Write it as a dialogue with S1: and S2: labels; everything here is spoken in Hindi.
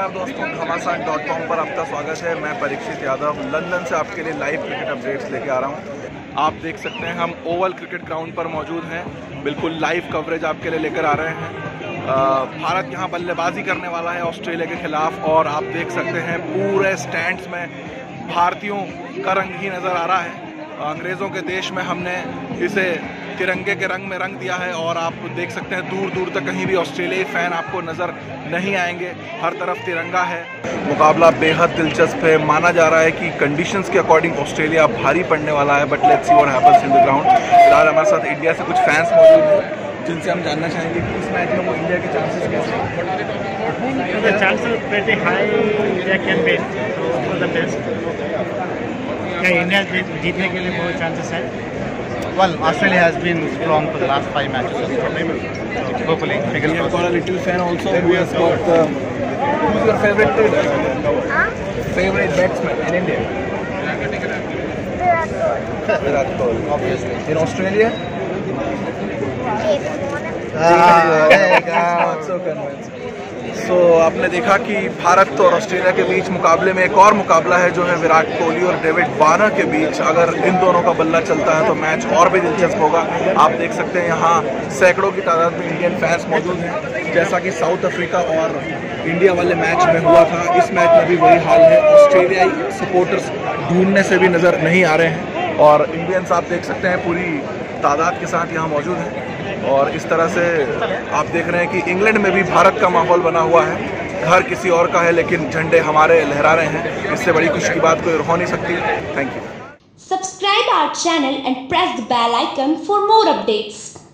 S1: नमस्कार दोस्तों घमासान डॉट कॉम पर आपका स्वागत है। मैं परीक्षित यादव, लंदन से आपके लिए लाइव क्रिकेट अपडेट्स लेके आ रहा हूँ। आप देख सकते हैं, हम ओवल क्रिकेट ग्राउंड पर मौजूद हैं। बिल्कुल लाइव कवरेज आपके लिए लेकर आ रहे हैं। भारत यहाँ बल्लेबाजी करने वाला है ऑस्ट्रेलिया के खिलाफ, और आप देख सकते हैं, पूरे स्टैंड्स में भारतीयों का रंग ही नज़र आ रहा है। अंग्रेज़ों के देश में हमने इसे तिरंगे के रंग में रंग दिया है और आप देख सकते हैं, दूर दूर तक कहीं भी ऑस्ट्रेलियाई फ़ैन आपको नज़र नहीं आएँगे। हर तरफ़ तिरंगा है। मुकाबला बेहद दिलचस्प है। माना जा रहा है कि कंडीशंस के अकॉर्डिंग ऑस्ट्रेलिया भारी पड़ने वाला है but let's see what happens in the ground फ़िलहाल हमारे साथ इंडिया से कुछ फैंस मौजूद हैं, जिनसे हम जानना चाहेंगे कि इस मैच में वो इंडिया के चांसेस कैसे हैं।
S2: इंडिया जीतने के लिए बहुत चांसेस है?
S3: Well, Australia has been strong for the last five matches. So hopefully, fingers
S1: We have
S3: crossed.
S1: got a little fan also who has got the who's your favorite favorite batsman in India? Virat Kohli.
S3: Obviously.
S1: In Australia?
S3: Ah, there you
S1: Not
S3: go.
S1: so convinced. So आपने देखा कि भारत और ऑस्ट्रेलिया के बीच मुकाबले में एक और मुकाबला है, जो है विराट कोहली और डेविड वार्नर के बीच। अगर इन दोनों का बल्ला चलता है तो मैच और भी दिलचस्प होगा। आप देख सकते हैं यहाँ सैकड़ों की तादाद में इंडियन फैंस मौजूद हैं। जैसा कि साउथ अफ्रीका और इंडिया वाले मैच में हुआ था, इस मैच में भी वही हाल है। ऑस्ट्रेलियाई सपोर्टर्स ढूँढने से भी नज़र नहीं आ रहे हैं। और इंडियंस आप देख सकते हैं पूरी तादाद के साथ यहाँ मौजूद हैं और इस तरह से आप देख रहे हैं कि इंग्लैंड में भी भारत का माहौल बना हुआ है। घर किसी और का है, लेकिन झंडे हमारे लहरा रहे हैं। इससे बड़ी खुशी की बात कोई हो नहीं सकती। Thank you
S4: subscribe our channel and press the bell icon for more updates.